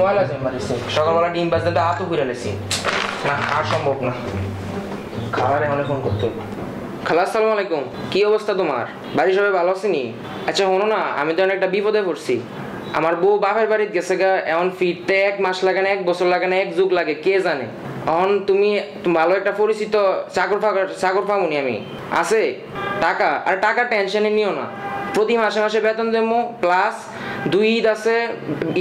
ময়লা সকালবেলা ডিম বাজতে হাতও ঘুরে না, আর সম্ভব না। ফোন করতে খালা, আসসালামু আলাইকুম। কি অবস্থা তোমার? বাড়ি সবাই ভালো আছেনি আচ্ছা না, আমি তো একটা বিপদে পড়ছি। আমার বউ বাপের বাড়িতে গেছে গা এমন ফিরতে এক মাস লাগে না, এক বছর লাগে না, এক যুগ লাগে, কে জানে? এখন তুমি তুমি ভালো একটা পরিচিত চাকর ফাকর, চাকর পামুনি আমি। আছে? টাকা? আর টাকা টেনশনে নিও না। প্রতি মাসে মাসে বেতন দেবো প্লাস দুই ঈদ আছে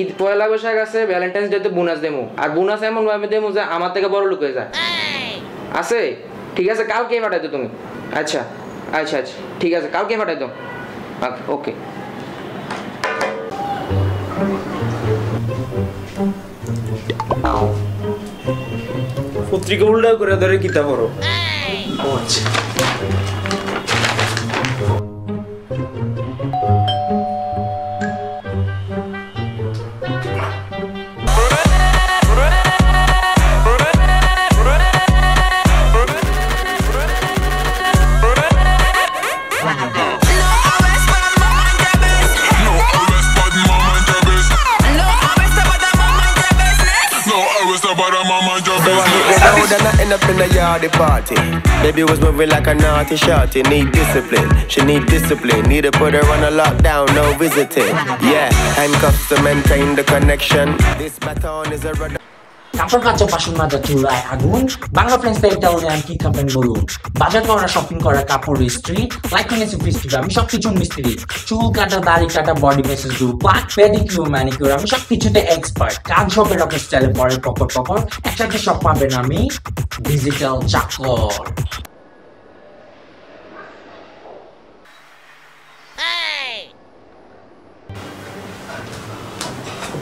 ঈদ পয়লা বৈশাখ আছে ভ্যালেন্টাইন্স ডেতে বোনাস দেবো আর বোনাস এমন ভাবে দেবো যে আমার থেকে বড় লোক হয়ে যায়। আছে? ঠিক আছে কালকে পাঠাই তো তুমি। আচ্ছা আচ্ছা আচ্ছা ঠিক আছে কালকে পাঠাই দাও। ওকে পত্রিকা উল্টা করে ধরে কিতা করো ও আচ্ছা। Now then I end up in a yardy party. Baby was moving like a naughty shorty. Need discipline. She need discipline. Need to put her on a lockdown. No visiting. Yeah, handcuffs to maintain the connection. This baton is a. কাপড় কাচা বাসন মাজা চুলায় আগুন, Bangla friends title আমি কি খাবেন বলুন, বাজার করা শপিং করা কাপড় ইস্ত্রি লাইক কিনেছি ফিস্ট্রি আমি সবকিছু মিস্ত্রি, চুল কাটা, দাড়ি কাটা বডি মেসেজ ডু পাক পেডিকিউর ম্যানিকিউর আমি সবকিছুতে এক্সপার্ট কাজ হবে রকেট স্টাইলে পরে পকর পকর, একসাথে সব পাবেন আমি ডিজিটাল চাকর।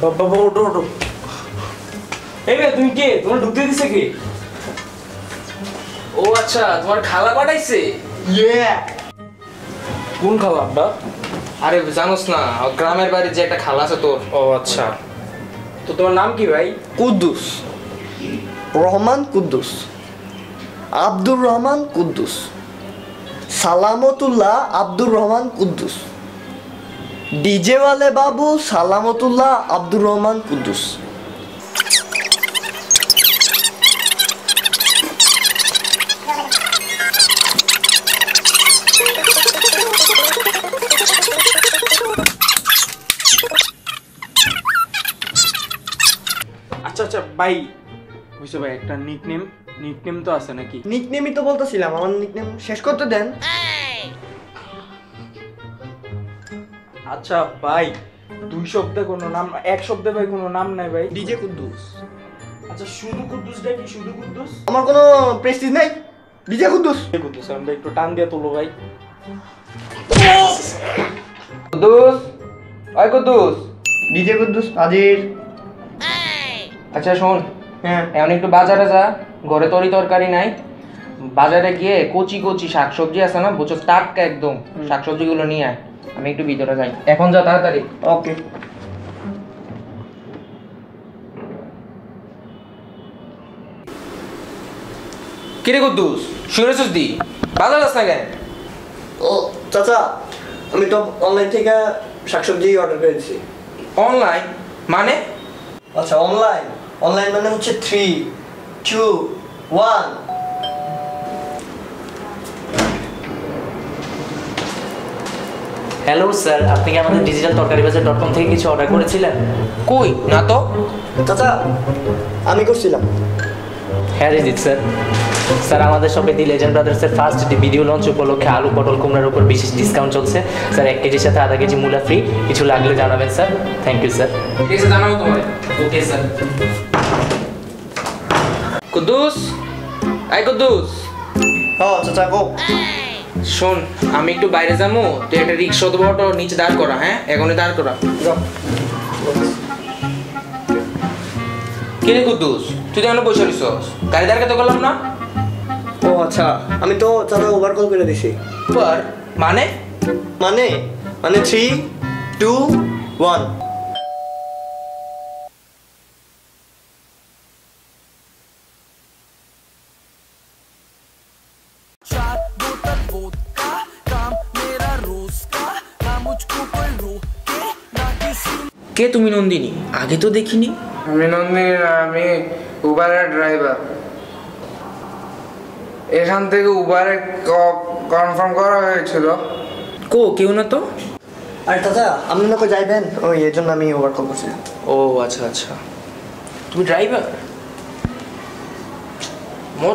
বাবা, ওঠো ওঠো। এই মেয়ে তুমি কে? তোমার ঢুকতে দিছে কে? ও আচ্ছা তোমার খালা পাঠাইছে? কোন খাওয়া আব্বা? আরে জানোস না গ্রামের বাড়ির যে একটা খালা আছে তোর। ও আচ্ছা। তো তোমার নাম কি ভাই? কুদ্দুস। রহমান কুদ্দুস। আব্দুর রহমান কুদ্দুস। সালামতুল্লাহ আব্দুর রহমান কুদ্দুস। ডিজেওয়ালে বাবু সালামতুল্লাহ আব্দুর রহমান কুদ্দুস। আচ্ছা আচ্ছা ভাই বুঝছ ভাই একটা নিকনেম নিকনেম তো আছে নাকি? নিকনেমই তো বলতেছিলাম আমার নিকনেম শেষ করতে দেন। আচ্ছা ভাই দুই শব্দে কোনো নাম এক শব্দে ভাই কোনো নাম নাই ভাই। ডিজে কুদ্দুস। আচ্ছা শুধু কুদ্দুসটা কি শুধু কুদ্দুস? আমার কোনো প্রেস্টিজ নাই। ডিজে কুদ্দুস। এই কুদ্দুস আমরা একটু টান দিয়ে তোলো ভাই। কুদ্দুস! ওই কুদ্দুস! ডিজে কুদ্দুস হাজির। আচ্ছা শোন। হ্যাঁ। এখন একটু বাজারে যা। ঘরে তরি তরকারি নাই। বাজারে গিয়ে কচি কচি শাকসবজি আছে না বুঝছ? টাটকা একদম। শাকসবজিগুলো নিয়ে আয়। আমি একটু ভিতরে যাই। এখন যা তাড়াতাড়ি। ওকে। কিরে কুদ্দুস শুনেছিস দি? বাজার যাস না কেন? ও চাচা আমি তো অনলাইন থেকে শাকসবজি অর্ডার করেছি। অনলাইন মানে? আচ্ছা অনলাইন অনলাইন মানে হচ্ছে three two one hello sir আপনি কি আমাদের ডিজিটাল তরকারি বাজার ডট কম থেকে কিছু অর্ডার করেছিলেন? কই? না তো। চাচা আমি করছিলাম। হ্যাঁ রিজিত স্যার স্যার আমাদের শপে দি লেজেন্ড ব্রাদার্সের ফার্স্ট ভিডিও লঞ্চ উপলক্ষে আলু পটল কুমড়ার উপর বিশেষ ডিসকাউন্ট চলছে। স্যার এক কেজির সাথে আধা কেজি মূলা ফ্রি কিছু লাগলে জানাবেন স্যার থ্যাংক ইউ স্যার ঠিক আছে জানাব তোমার ওকে স্যার কুদ্দুস? এই কুদ্দুস। হ্যাঁ চাচা গো শোন আমি একটু বাইরে যাব তুই একটা রিক্সা অথবা অটো নিচে দাঁড় করা হ্যাঁ? এখনই দাঁড় করা। কিরে কুদ্দুস? তুই তো এখনও বসে রইছস। গাড়ি দাঁড় করতে করলাম না? ও আচ্ছা। আমি তো চাচা ওভার কল করে দিছি। পর মানে? মানে? মানে থ্রি টু ওয়ান কে তুমি নন্দিনী? আগে তো দেখিনি। আমি নন্দিনী না আমি উবারের ড্রাইভার এখান থেকে উবারে কনফার্ম করা হয়েছিল। কো কেউ না তো? আর চাচা আপনি না কো যাইবেন? ওই এর জন্য আমি ওভার কল করছিলাম। ও আচ্ছা আচ্ছা। তুমি ড্রাইভার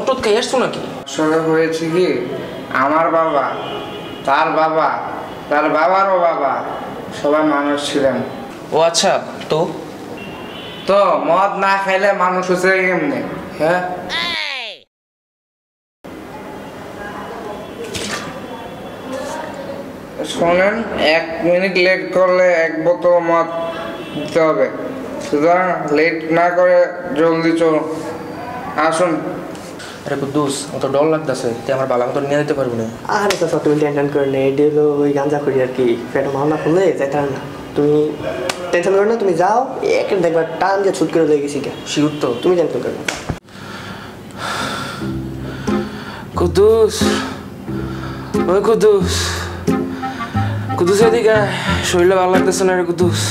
টদ খাই আসছো নাকি? আসলে হয়েছে কি আমার বাবা তার বাবা তার বাবারও বাবা সবাই মানুষ ছিলেন। ও আচ্ছা তো? তো মদ না খাইলে মানুষ হচ্ছে কেমনে? হ্যাঁ? শোনেন এক মিনিট লেট করলে এক বোতল মদ দিতে হবে। সুতরাং লেট না করে জলদি চলুন। আসুন। আরে কুদ্দুস অত ডর লাগতেছে। তুই আমার বালা মতো নিয়ে যেতে পারবি না। আরে চাচা তুমি টেনশন করে নেই এটি হলো ওই গাঞ্জা করি আর কি। পেটে মাওনা খুললে যেতে না। তুমি টেনশন করো না তুমি যাও একে দেখবার টান দিয়ে ছুট করে লেগে গেছি কে শিউর তো। তুমি করো না। কুদ্দুস ওই কুদ্দুস। কুদ্দুস এদিকে আয়। শরীরে ভালো লাগতেছে না রে কুদ্দুস।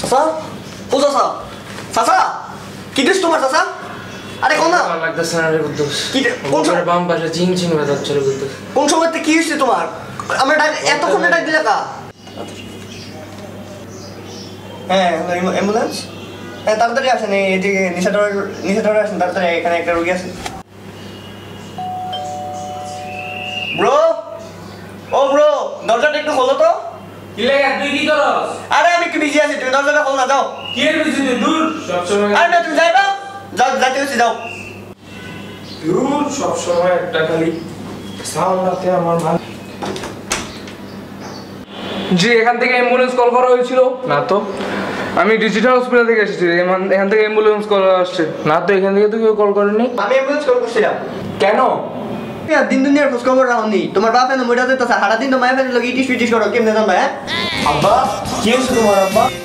চাচা ও চাচা চাচা কি দিস তোমার চাচা? আরে কোন না? লাগতেছে না রে কুদ্দুস। কি রে? কোন সময়? বাম পাশে কুদ্দুস। কোন সময়তে কি হয়েছে তোমার? আমরা ডাক এতক্ষণে ডাক দিলে কা? হ্যাঁ অ্যাম্বুলেন্স হ্যাঁ তাড়াতাড়ি আসেন এই এদিকে নিশাটার নিশাটারে আসেন তাড়াতাড়ি এখানে একটা রোগী আছে। ব্রো? ও ব্রো দরজাটা একটু খোলো তো। কি লাগে তুই কি করস? আরে আমি একটু বিজি আছি তুমি দরজাটা খোলো না যাও। কি এর পিছনে দূর। সবসময় আরে না তুমি যাই যাইতে হচ্ছে যাও। দূর সবসময় একটা খালি সামলাতে আমার ভালো। জি এখান থেকে অ্যাম্বুলেন্স কল করা হয়েছিল। না তো। আমি ডিজিটাল হসপিটাল থেকে এসেছি এখান- থেকে অ্যাম্বুলেন্স কল আসছে। না তো এখান থেকে তো কেউ কল করেনি। আমি অ্যাম্বুলেন্স কল করছিলাম। কেন? দিন দুনিয়ার খোঁজ খবর রাখনি তোমার বাপ এনে মরে যেতেছে সারা দিন তো মায়ের ফেলে লোক ইটিস পিটিস করো কেমনে জানবা হ্যাঁ? আব্বা কি হয়েছে তোমার আব্বা?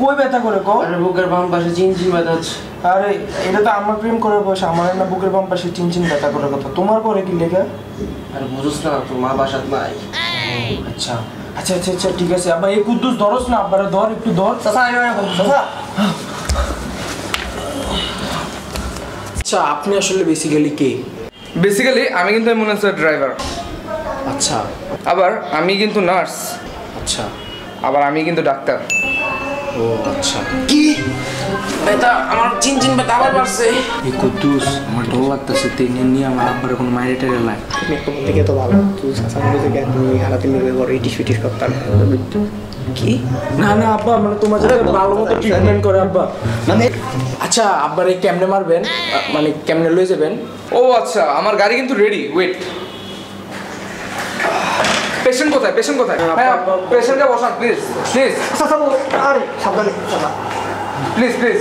কই ব্যথা করে কো আরে বুকের বাম পাশে চিন ব্যথা বাজাচ্ছে আরে এটা তো আমার প্রেম করে বসে আমার না বুকের বাম পাশে চিনচিন ব্যথা করার কথা। তোমার করে কি লেখা? আরে বুঝছ না তোর মা বাসাত নাই। আচ্ছা আচ্ছা আচ্ছা আচ্ছা ঠিক আছে। আব্বা এই কুদ্দুস ধরস না আব্বারে ধর একটু ধর। চাচা আর চাচা। আচ্ছা আপনি আসলে বেসিক্যালি কে? বেসিক্যালি আমি কিন্তু অ্যাম্বুলেন্সের ড্রাইভার আচ্ছা। আবার আমি কিন্তু নার্স আচ্ছা। আবার আমি কিন্তু ডাক্তার। ও আচ্ছা। কি? বেটা আমার চিন চিন বেটা আবার বাড়ছে। এই কুদ্দুস আমার ডর লাগতেছে তেনে নিয়ে আমার আব্বার কোনো মায়ের টেরে লাগে তুমি থেকে তো ভালো। তুই থেকে তুমি করো ইটিস পিটিস করতাম। কি? না না আব্বা মানে তোমার যাতে ভালো মতো ট্রিটমেন্ট করে আব্বা। মানে আচ্ছা আব্বার এই কেমনে মারবেন? মানে কেমনে লয়ে যাবেন? ও আচ্ছা আমার গাড়ি কিন্তু রেডি ওয়েট পেশেন্ট কোথায়? পেশেন্ট কোথায়? হ্যাঁ পেশেন্টকে বসান প্লিজ প্লিজ চাচা বলো, আরে সাবধানে প্লিজ প্লিজ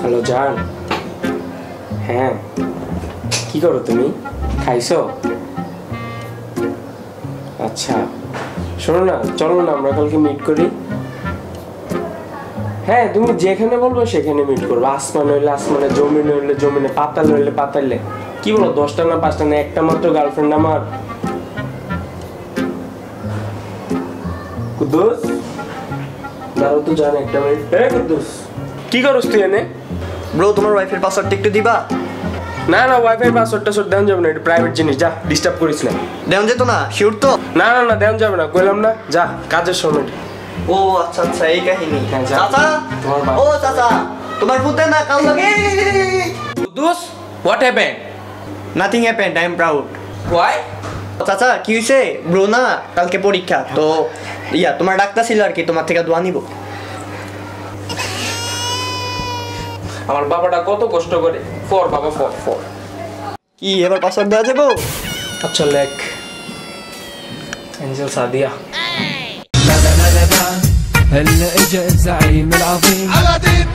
হ্যালো জান। হ্যাঁ। কি করো তুমি? খাইছো? আচ্ছা। শোনো না চলো না আমরা কালকে মিট করি। হ্যাঁ তুমি যেখানে বলব সেখানে মিট করব। আসমান হইলে আসমানে জমিন হইলে জমিনে পাতাল হইলে পাতালে। কি বলো দশটা না পাঁচটা না? একটা মাত্র গার্লফ্রেন্ড আমার। কুদ্দুস? দাঁড়াও তো জান একটা মিনিট হ্যাঁ কুদ্দুস কি করস তুই এনে? ব্রো তোমার ওয়াইফের পাসওয়ার্ডটা একটু দিবা? না না ওয়াইফাই পাসওয়ার্ড টাসওয়ার্ড দেওয়া যাবে না এটা প্রাইভেট জিনিস যা ডিস্টার্ব করিস না। দেন যেত না শিওর তো? না না না দেওয়া যাবে না কইলাম না যা কাজের সময়। ও আচ্ছা আচ্ছা এই কাহিনী। হ্যাঁ, চাচা? ও চাচা তোমার পুতে না কাল লাগে? Kuddus what happen nothing happened I am proud why চাচা কি হয়েছে ব্রো না কালকে পরীক্ষা তো ইয়া তোমার ডাক্তার ছিল আর কি তোমার থেকে দোয়া নিব। আমার বাবাটা কত কষ্ট করে ফর বাবা ফর ফর। কি এবার পাসওয়ার্ড দেওয়া যাব? আচ্ছা লেখ। এঞ্জেল সাদিয়া هلا اجا الزعيم العظيم؟ على دين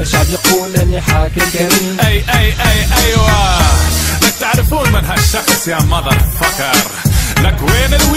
الشعب يقول اني حاكم كريم. أي أي أي أيوه. بدك تعرفون من هالشخص يا مذر فكر